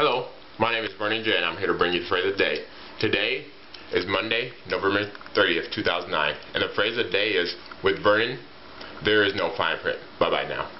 Hello, my name is Vernon J and I'm here to bring you the phrase of the day. Today is Monday, November 30th, 2009, and the phrase of the day is, with Vernon, there is no fine print. Bye-bye now.